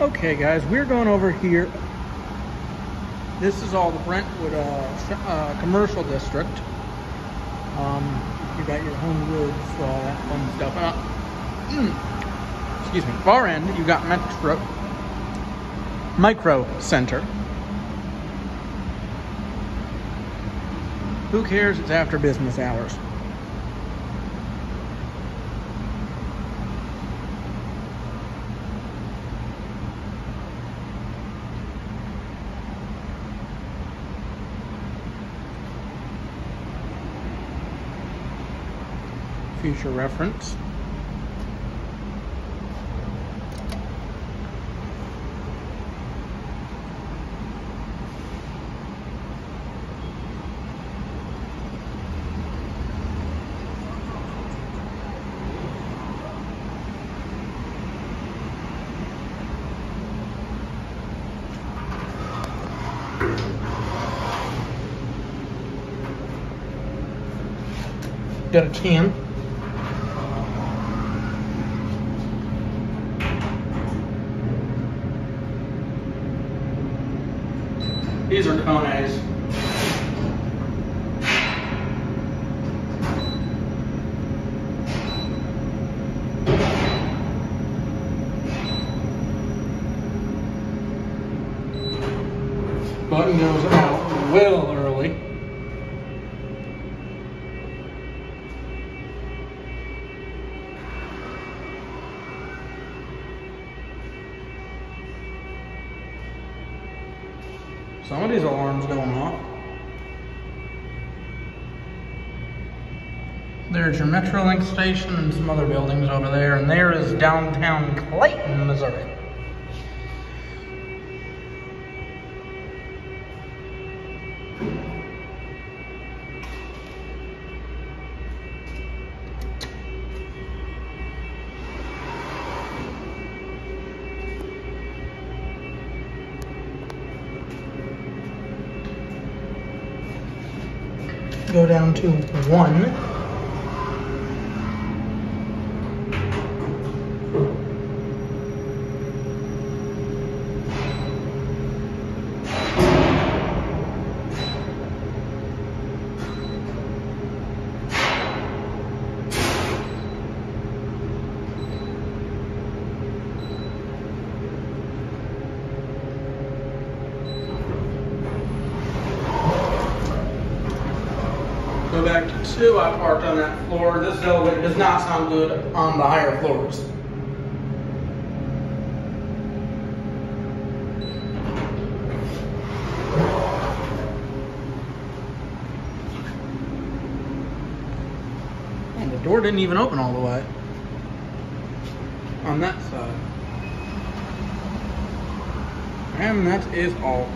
Okay, guys, we're going over here. This is all the Brentwood uh, uh, commercial district. Um, you got your home goods, all that fun stuff. Uh, mm, excuse me. Far end, you got Metro Micro Center. Who cares? It's after business hours. Future reference. Got a can. These are Kones. Button goes out well early. Some of these alarms going off. There's your Metrolink station and some other buildings over there, and there is downtown Clayton, Missouri. Go down to one. Go back to two, I parked on that floor. This elevator does not sound good on the higher floors. And the door didn't even open all the way. On that side. And that is all.